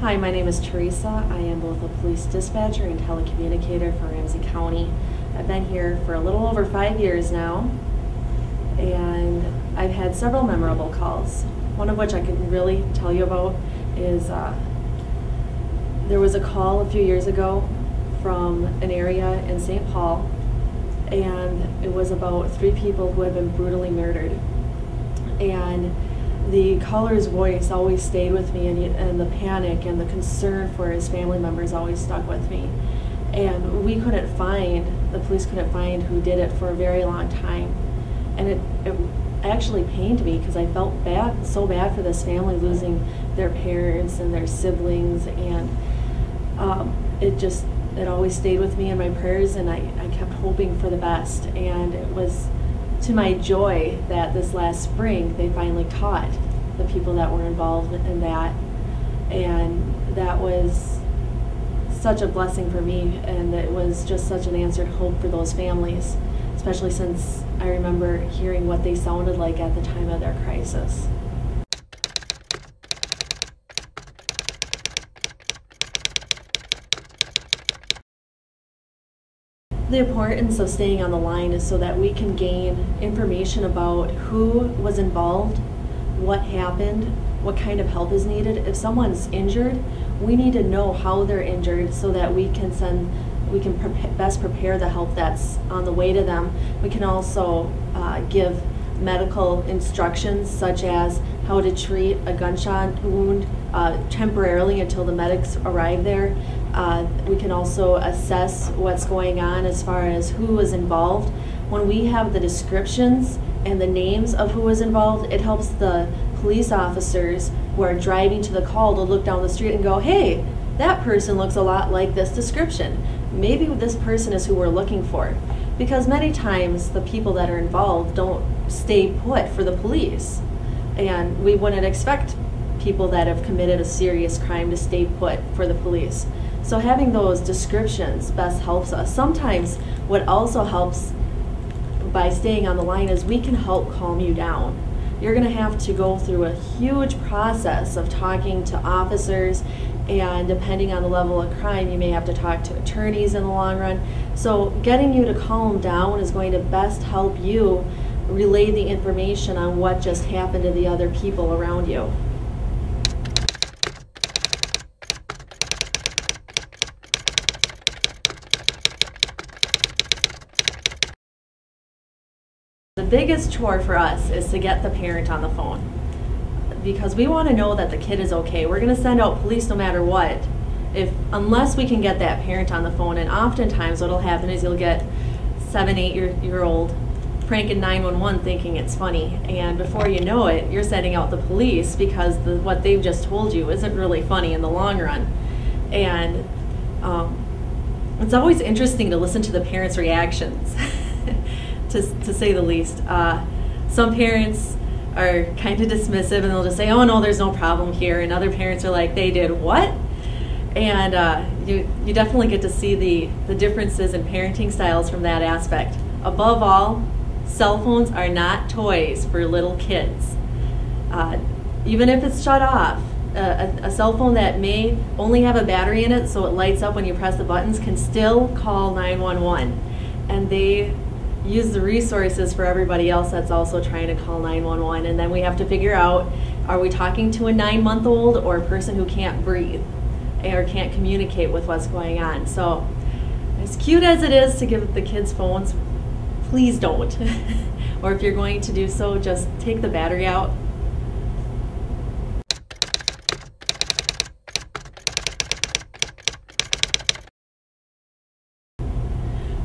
Hi, my name is Theresa. I am both a police dispatcher and telecommunicator for Ramsey County. I've been here for a little over five years now, and I've had several memorable calls. One of which I can really tell you about is uh, there was a call a few years ago from an area in St. Paul, and it was about three people who had been brutally murdered. And the caller's voice always stayed with me, and, and the panic and the concern for his family members always stuck with me. And we couldn't find, the police couldn't find who did it for a very long time. And it, it actually pained me because I felt bad, so bad for this family losing their parents and their siblings. And um, it just, it always stayed with me in my prayers, and I, I kept hoping for the best. And it was to my joy that this last spring they finally caught the people that were involved in that. And that was such a blessing for me, and it was just such an answered hope for those families, especially since I remember hearing what they sounded like at the time of their crisis. The importance of staying on the line is so that we can gain information about who was involved, what happened, what kind of help is needed. If someone's injured, we need to know how they're injured so that we can send, we can best prepare the help that's on the way to them. We can also uh, give medical instructions such as how to treat a gunshot wound uh, temporarily until the medics arrive there. Uh, we can also assess what's going on as far as who was involved. When we have the descriptions and the names of who was involved, it helps the police officers who are driving to the call to look down the street and go, hey, that person looks a lot like this description. Maybe this person is who we're looking for. Because many times the people that are involved don't stay put for the police. And we wouldn't expect people that have committed a serious crime to stay put for the police. So having those descriptions best helps us. Sometimes what also helps by staying on the line is we can help calm you down. You're going to have to go through a huge process of talking to officers and depending on the level of crime you may have to talk to attorneys in the long run. So getting you to calm down is going to best help you relay the information on what just happened to the other people around you. The biggest chore for us is to get the parent on the phone because we want to know that the kid is okay. We're going to send out police no matter what. If unless we can get that parent on the phone, and oftentimes what'll happen is you'll get seven, eight year, year old pranking 911 thinking it's funny, and before you know it, you're sending out the police because the, what they've just told you isn't really funny in the long run. And um, it's always interesting to listen to the parents' reactions. to, to say the least. Uh, some parents are kind of dismissive and they'll just say, oh no, there's no problem here. And other parents are like, they did what? And uh, you, you definitely get to see the, the differences in parenting styles from that aspect. Above all, cell phones are not toys for little kids. Uh, even if it's shut off, a, a, cell phone that may only have a battery in it so it lights up when you press the buttons can still call 911. And they use the resources for everybody else that's also trying to call 911 and then we have to figure out are we talking to a nine month old or a person who can't breathe or can't communicate with what's going on so as cute as it is to give the kids phones please don't. Or if you're going to do so just take the battery out.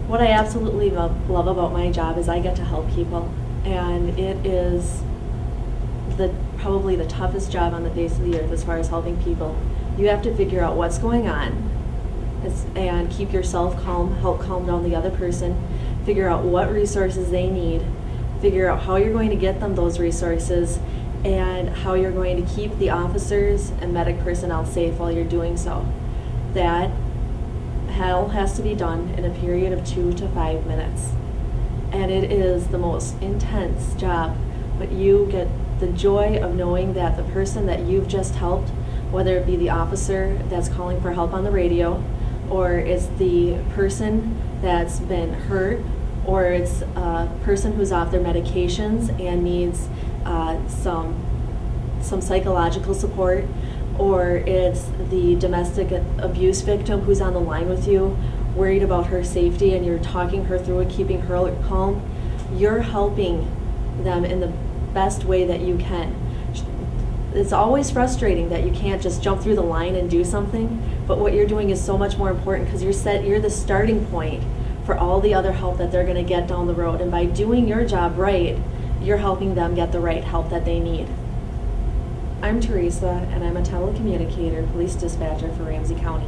What I absolutely love, about my job is I get to help people, and it is the probably the toughest job on the face of the earth as far as helping people. You have to figure out what's going on and keep yourself calm, help calm down the other person, figure out what resources they need, figure out how you're going to get them those resources, and how you're going to keep the officers and medic personnel safe while you're doing so. That hell has to be done in a period of two to five minutes. And it is the most intense job, but you get the joy of knowing that the person that you've just helped whether it be the officer that's calling for help on the radio, or it's the person that's been hurt, or it's a person who's off their medications and needs uh, some some psychological support, or it's the domestic abuse victim who's on the line with you, worried about her safety, and you're talking her through it, keeping her calm, you're helping them in the best way that you can. It's always frustrating that you can't just jump through the line and do something, but what you're doing is so much more important because you're set you're the starting point for all the other help that they're going to get down the road and by doing your job right, you're helping them get the right help that they need. I'm Theresa, and I'm a telecommunicator police dispatcher for Ramsey County.